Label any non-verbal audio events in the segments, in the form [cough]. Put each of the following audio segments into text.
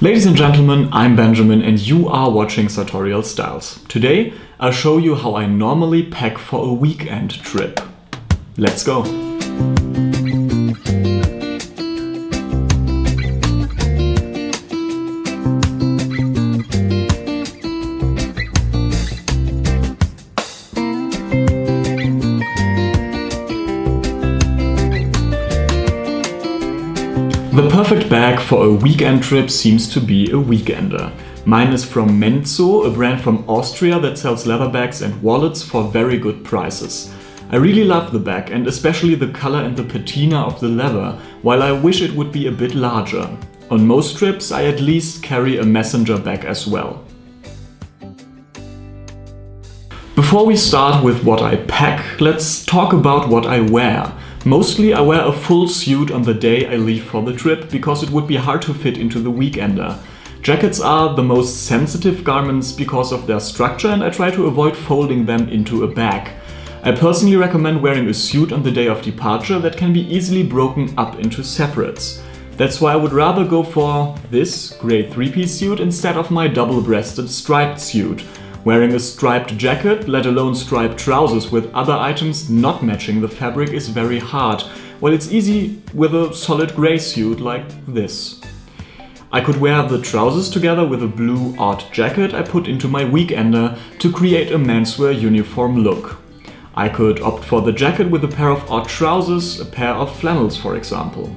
Ladies and gentlemen, I'm Benjamin and you are watching Sartorial Styles. Today I'll show you how I normally pack for a weekend trip. Let's go! Perfect bag for a weekend trip seems to be a weekender. Mine is from Menzo, a brand from Austria that sells leather bags and wallets for very good prices. I really love the bag and especially the color and the patina of the leather, while I wish it would be a bit larger. On most trips I at least carry a messenger bag as well. Before we start with what I pack, let's talk about what I wear. Mostly I wear a full suit on the day I leave for the trip because it would be hard to fit into the weekender. Jackets are the most sensitive garments because of their structure and I try to avoid folding them into a bag. I personally recommend wearing a suit on the day of departure that can be easily broken up into separates. That's why I would rather go for this grey three-piece suit instead of my double-breasted striped suit, Wearing a striped jacket, let alone striped trousers with other items not matching the fabric is very hard, while it's easy with a solid grey suit like this. I could wear the trousers together with a blue odd jacket I put into my weekender to create a menswear uniform look. I could opt for the jacket with a pair of odd trousers, a pair of flannels for example.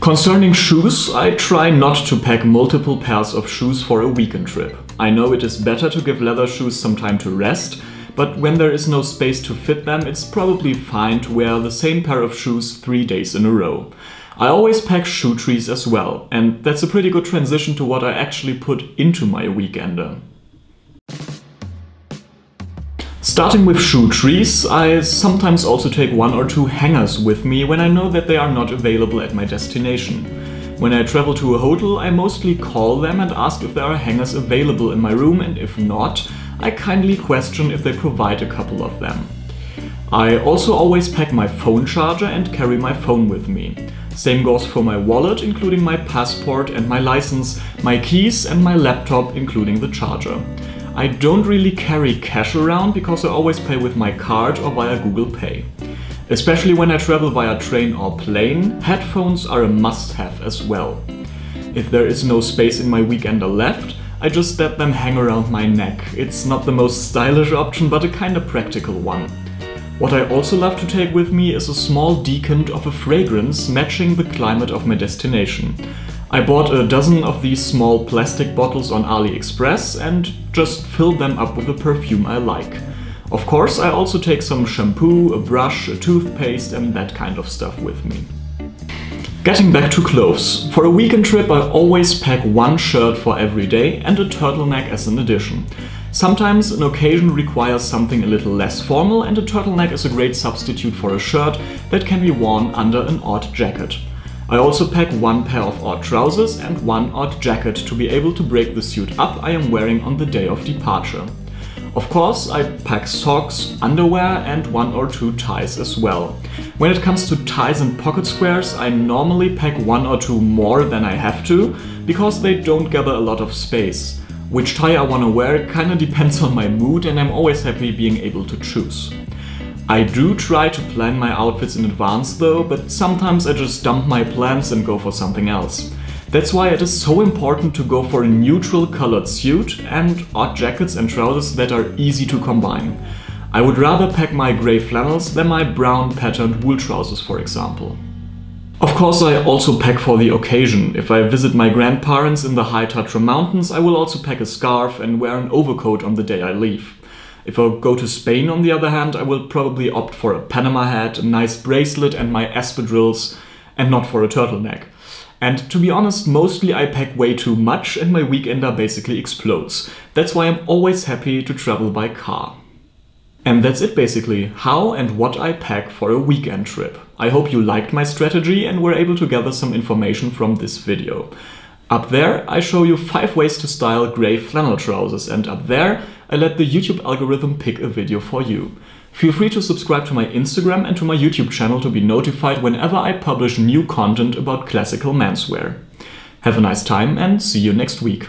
Concerning shoes, I try not to pack multiple pairs of shoes for a weekend trip. I know it is better to give leather shoes some time to rest, but when there is no space to fit them, it's probably fine to wear the same pair of shoes three days in a row. I always pack shoe trees as well, and that's a pretty good transition to what I actually put into my weekender. Starting with shoe trees, I sometimes also take one or two hangers with me when I know that they are not available at my destination. When I travel to a hotel, I mostly call them and ask if there are hangers available in my room and if not, I kindly question if they provide a couple of them. I also always pack my phone charger and carry my phone with me. Same goes for my wallet, including my passport and my license, my keys and my laptop, including the charger. I don't really carry cash around because I always pay with my card or via Google Pay. Especially when I travel via train or plane, headphones are a must-have as well. If there is no space in my weekender left, I just let them hang around my neck. It's not the most stylish option, but a kinda practical one. What I also love to take with me is a small decant of a fragrance matching the climate of my destination. I bought a dozen of these small plastic bottles on AliExpress and just filled them up with the perfume I like. Of course, I also take some shampoo, a brush, a toothpaste and that kind of stuff with me. Getting back to clothes. For a weekend trip I always pack one shirt for every day and a turtleneck as an addition. Sometimes an occasion requires something a little less formal and a turtleneck is a great substitute for a shirt that can be worn under an odd jacket. I also pack one pair of odd trousers and one odd jacket to be able to break the suit up I am wearing on the day of departure. Of course, I pack socks, underwear and one or two ties as well. When it comes to ties and pocket squares, I normally pack one or two more than I have to, because they don't gather a lot of space. Which tie I wanna wear kinda [laughs] depends on my mood and I'm always happy being able to choose. I do try to plan my outfits in advance though, but sometimes I just dump my plans and go for something else. That's why it is so important to go for a neutral colored suit and odd jackets and trousers that are easy to combine. I would rather pack my grey flannels than my brown patterned wool trousers for example. Of course I also pack for the occasion. If I visit my grandparents in the high Tatra mountains I will also pack a scarf and wear an overcoat on the day I leave. If I go to Spain, on the other hand, I will probably opt for a Panama hat, a nice bracelet, and my espadrilles, and not for a turtleneck. And to be honest, mostly I pack way too much and my weekender basically explodes. That's why I'm always happy to travel by car. And that's it basically, how and what I pack for a weekend trip. I hope you liked my strategy and were able to gather some information from this video. Up there I show you 5 ways to style grey flannel trousers and up there I let the YouTube algorithm pick a video for you. Feel free to subscribe to my Instagram and to my YouTube channel to be notified whenever I publish new content about classical menswear. Have a nice time and see you next week.